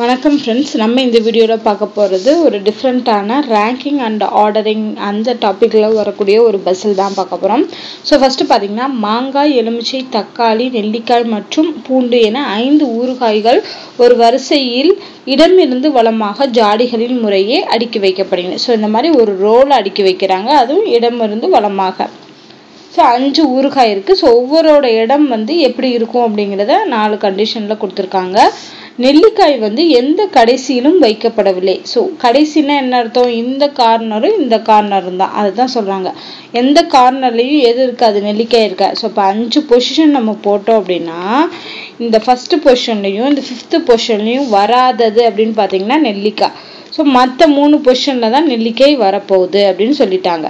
வணக்கம் ஃப்ரெண்ட்ஸ் நம்ம இந்த வீடியோவில் பார்க்க போகிறது ஒரு டிஃப்ரெண்ட்டான ரேங்கிங் அண்ட் ஆர்டரிங் அந்த டாப்பிக்கில் வரக்கூடிய ஒரு பஸ்ஸில் தான் பார்க்க போகிறோம் ஸோ ஃபஸ்ட்டு பார்த்தீங்கன்னா மாங்காய் எலுமிச்சை தக்காளி நெல்லிக்காய் மற்றும் பூண்டு என ஐந்து ஊறுகாய்கள் ஒரு வரிசையில் இடமிருந்து வளமாக ஜாடிகளின் முறையே அடுக்கி வைக்கப்படுகிறது ஸோ இந்த மாதிரி ஒரு ரோல் அடுக்கி வைக்கிறாங்க. அதுவும் இடமிருந்து வளமாக. ஸோ அஞ்சு ஊறுகாய் இருக்குது ஸோ ஒவ்வொருவோட இடம் வந்து எப்படி இருக்கும் அப்படிங்கிறத நாலு கண்டிஷனில் கொடுத்துருக்காங்க. நெல்லிக்காய் வந்து எந்த கடைசியிலும் வைக்கப்படவில்லை. ஸோ கடைசினா என்ன அர்த்தம்? இந்த கார்னரும் இந்த கார்னரும் தான். அதுதான் சொல்கிறாங்க எந்த கார்னர்லேயும் எது இருக்காது நெல்லிக்காய் இருக்கா? ஸோ இப்போ அஞ்சு பொசிஷன் நம்ம போட்டோம் அப்படின்னா இந்த ஃபஸ்ட்டு பொசிஷன்லையும் இந்த ஃபிஃப்த்து பொசிஷன்லையும் வராதது அப்படின்னு பார்த்தீங்கன்னா நெல்லிக்காய். ஸோ மற்ற மூணு பொசிஷனில் தான் நெல்லிக்காய் வரப்போகுது அப்படின்னு சொல்லிட்டாங்க.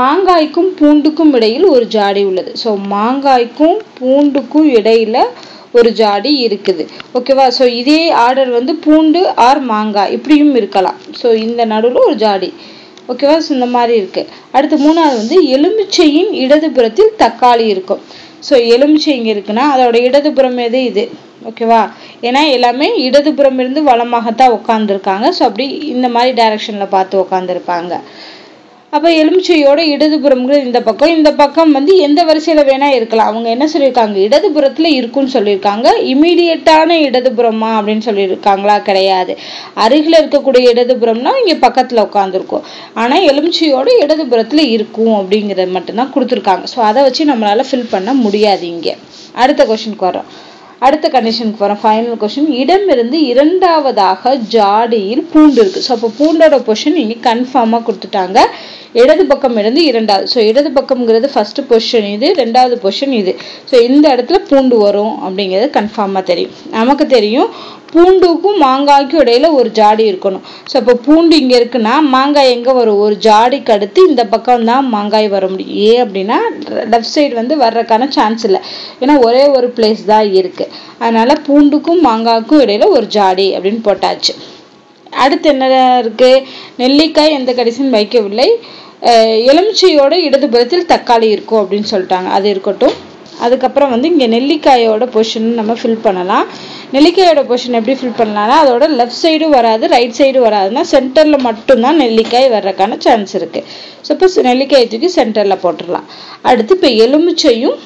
மாங்காய்க்கும் பூண்டுக்கும் இடையில் ஒரு ஜாடி உள்ளது. ஸோ மாங்காய்க்கும் பூண்டுக்கும் இடையில ஒரு ஜாடி இருக்குது. ஓகேவா ஸோ இதே ஆர்டர் வந்து பூண்டு ஆர் மாங்காய். இப்படியும் இருக்கலாம். ஸோ இந்த நடுவில் ஒரு ஜாடி. ஓகேவா ஸோ இந்த மாதிரி இருக்குது அடுத்து மூணாவது வந்து எலுமிச்சையின் இடதுபுறத்தில் தக்காளி இருக்கும். ஸோ எலுமிச்சை இங்கே இருக்குன்னா அதோட இடதுபுறம் எது இது? ஓகேவா ஏன்னா எல்லாமே இடதுபுறம் இருந்து வளமாகத்தான் உட்காந்துருக்காங்க ஸோ அப்படி இந்த மாதிரி டைரக்ஷனில் பார்த்து உட்காந்துருப்பாங்க அப்போ எலுமிச்சையோட இடதுபுறம்ங்கிறது இந்த பக்கம். இந்த பக்கம் வந்து எந்த வரிசையில் வேணால் இருக்கலாம். அவங்க என்ன சொல்லியிருக்காங்க? இடதுபுறத்தில் இருக்குன்னு சொல்லியிருக்காங்க. இமீடியட்டான இடதுபுறமா அப்படின்னு சொல்லியிருக்காங்களா? கிடையாது. அருகில் இருக்கக்கூடிய இடதுபுறம்னா இங்கே பக்கத்தில் உட்காந்துருக்கும் ஆனால் எலுமிச்சையோட இடதுபுறத்தில் இருக்கும் அப்படிங்கிறத மட்டும்தான் கொடுத்துருக்காங்க. ஸோ அதை வச்சு நம்மளால் ஃபில் பண்ண முடியாது இங்கே. அடுத்த கொஷினுக்கு வரோம் அடுத்த கண்டிஷனுக்கு வரோம் ஃபைனல் கொஷின் இடமிருந்து இரண்டாவதாக ஜாடியில் பூண்டு இருக்குது ஸோ அப்போ பூண்டோட கொஷின் இங்கே கன்ஃபார்மாக கொடுத்துட்டாங்க. இடது பக்கம் இருந்து இரண்டாவது. ஸோ இடது பக்கம்ங்கிறது ஃபர்ஸ்ட் பொசிஷன் இது ரெண்டாவது பொசிஷன் இது. ஸோ இந்த இடத்துல பூண்டு வரும் அப்படிங்கிறது கன்ஃபார்மாக தெரியும். நமக்கு தெரியும் பூண்டுக்கும் மாங்காய்க்கும் இடையில ஒரு ஜாடி இருக்கணும். ஸோ இப்போ பூண்டு இங்கே இருக்குன்னா மாங்காய் எங்கே வரும்? ஒரு ஜாடிக்கு அடுத்து இந்த பக்கம் தான் மாங்காய் வர முடியும். ஏன் அப்படின்னா லெஃப்ட் சைடு வந்து வர்றதுக்கான சான்ஸ் இல்லை. ஏன்னா ஒரே ஒரு பிளேஸ் தான் இருக்கு. அதனால பூண்டுக்கும் மாங்காய்க்கும் இடையில ஒரு ஜாடி அப்படின்னு போட்டாச்சு. அடுத்து என்ன இருக்கு? நெல்லிக்காய் எந்த கடைசியும் வைக்கவில்லை. எலுமிச்சையோட இடதுபுறத்தில் தக்காளி இருக்கும் அப்படின்னு சொல்லிட்டாங்க. அது இருக்கட்டும். அதுக்கப்புறம் வந்து இங்கே நெல்லிக்காயோட பொஷன் நம்ம ஃபில் பண்ணலாம். நெல்லிக்காயோட பொஷன் எப்படி ஃபில் பண்ணலாம்னா அதோட லெஃப்ட் சைடும் வராது ரைட் சைடும் வராதுன்னா சென்டரில் மட்டும்தான் நெல்லிக்காய் வர்றதுக்கான சான்ஸ் இருக்குது சப்போஸ் நெல்லிக்காயை தூக்கி சென்டரில் போட்டுடலாம். அடுத்து இப்போ எலுமிச்சையும்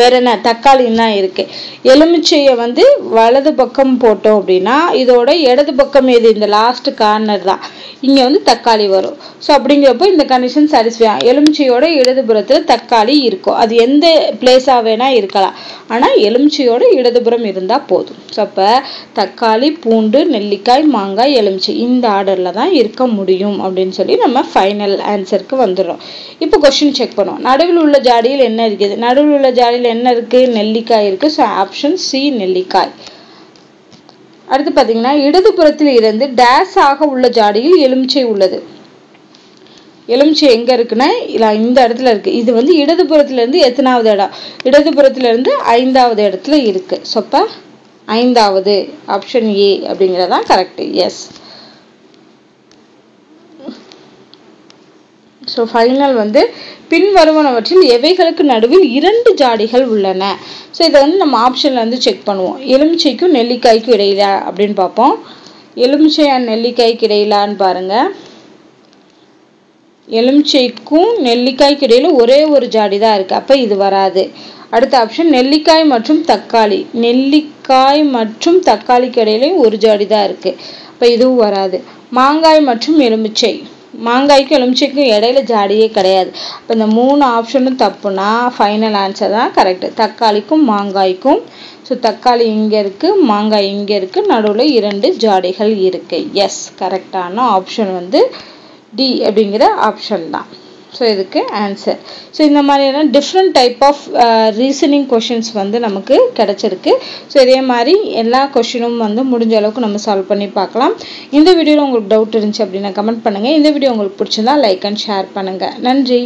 வேற என்ன தக்காளின்னா தான் இருக்கு. எலுமிச்சையை வந்து வலது பக்கம் போட்டோம் அப்படின்னா இதோட இடது பக்கம் எது இந்த லாஸ்ட் கார்னர் தான். இங்கே வந்து தக்காளி வரும். ஸோ அப்படிங்கிறப்போ இந்த கண்டிஷன் சாட்டிஸ்ஃபை ஆகும் எலுமிச்சையோட இடதுபுறத்தில் தக்காளி இருக்கும். அது எந்த பிளேஸாக வேணால் இருக்கலாம். ஆனால் எலுமிச்சையோட இடதுபுறம் இருந்தால் போதும். ஸோ அப்போ தக்காளி பூண்டு நெல்லிக்காய் மாங்காய் எலுமிச்சை இந்த ஆர்டரில் தான் இருக்க முடியும் அப்படின்னு சொல்லி நம்ம ஃபைனல் ஆன்சருக்கு வந்துடுறோம். இப்போ கொஸ்டின் செக் பண்ணுவோம். நடுவில் உள்ள ஜாடியில் என்ன இருக்குது? நடுவில் உள்ள ஜாடியில் என்ன இருக்குது நெல்லிக்காய் இருக்குது ஸோ ஆப்ஷன் சி நெல்லிக்காய். அடுத்து பார்த்தீங்கன்னா இடதுபுறத்தில் இருந்து டேஸ் ஆக உள்ள ஜாடியில் எலுமிச்சை உள்ளது. எலுமிச்சை எங்கே இருக்குன்னா இந்த இடத்துல இருக்குது இது வந்து இடதுபுறத்துலேருந்து எத்தனாவது இடம் இடதுபுறத்துல இருந்து ஐந்தாவது இடத்துல இருக்குது சொப்ப ஐந்தாவது ஆப்ஷன் ஏ அப்படிங்கிறதான் கரெக்டு எஸ் ஸோ ஃபைனல் வந்து பின்வருவனவற்றில் எவைகளுக்கு நடுவில் இரண்டு ஜாடிகள் உள்ளன? ஸோ இதை வந்து நம்ம ஆப்ஷனில் வந்து செக் பண்ணுவோம். எலுமிச்சைக்கும் நெல்லிக்காய்க்கும் இடையில அப்படின்னு பார்ப்போம். எலுமிச்சை அண்ட் நெல்லிக்காய்க்கு இடையிலான்னு பாருங்க. எலுமிச்சைக்கும் நெல்லிக்காய்க்கு இடையில ஒரே ஒரு ஜாடி தான் இருக்கு. அப்போ இது வராது. அடுத்த ஆப்ஷன் நெல்லிக்காய் மற்றும் தக்காளி. நெல்லிக்காய் மற்றும் தக்காளிக்கு இடையிலையும் ஒரு ஜாடி தான் இருக்கு. அப்போ இதுவும் வராது. மாங்காய் மற்றும் எலுமிச்சை. மாங்காய்க்கும் எலுமிச்சைக்கும் இடையில ஜாடியே கிடையாது. இப்போ இந்த மூணு ஆப்ஷனும் தப்புனா ஃபைனல் ஆன்சர் தான் கரெக்டு தக்காளிக்கும் மாங்காய்க்கும். ஸோ தக்காளி இங்கே இருக்குது மாங்காய் இங்கே இருக்குது நடுவில் இரண்டு ஜாடிகள் இருக்குது எஸ் கரெக்டான ஆப்ஷன் வந்து டி அப்படிங்கிற ஆப்ஷன் தான். ஸோ இதுக்கு ஆன்சர் ஸோ இந்த மாதிரியான different type of reasoning questions வந்து நமக்கு கிடச்சிருக்கு. ஸோ இதே மாதிரி எல்லா கொஷினும் வந்து முடிஞ்ச அளவுக்கு நம்ம சால்வ் பண்ணி பார்க்கலாம். இந்த வீடியோவில் உங்களுக்கு டவுட் இருந்துச்சு அப்படின்னா கமெண்ட் பண்ணுங்கள் இந்த வீடியோ உங்களுக்கு பிடிச்சிருந்தா லைக் அண்ட் ஷேர் பண்ணுங்கள் நன்றி.